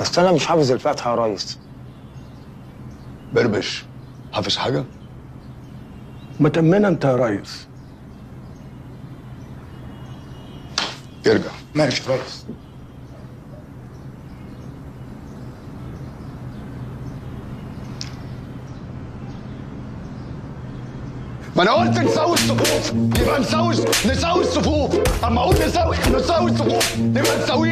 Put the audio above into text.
بس أنا مش حافظ الفاتحة يا ريس. بربش حافظ حاجة؟ ما تمنا أنت يا ريس. ارجع ماشي يا ريس. ما أنا قلت نساوي الصفوف يبقى نساوي نساوي الصفوف. اما أقول نساوي نساوي الصفوف يبقى نساويها.